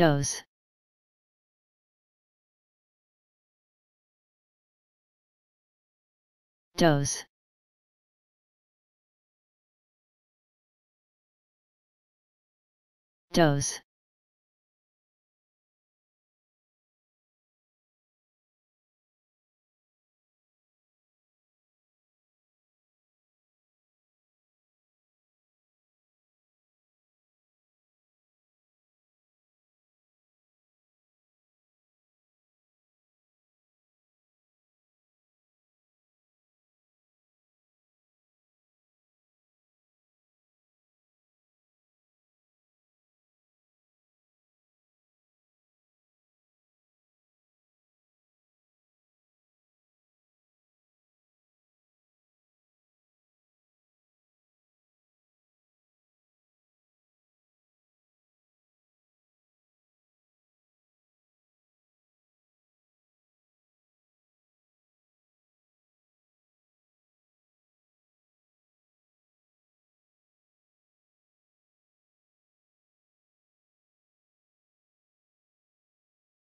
doze doze doze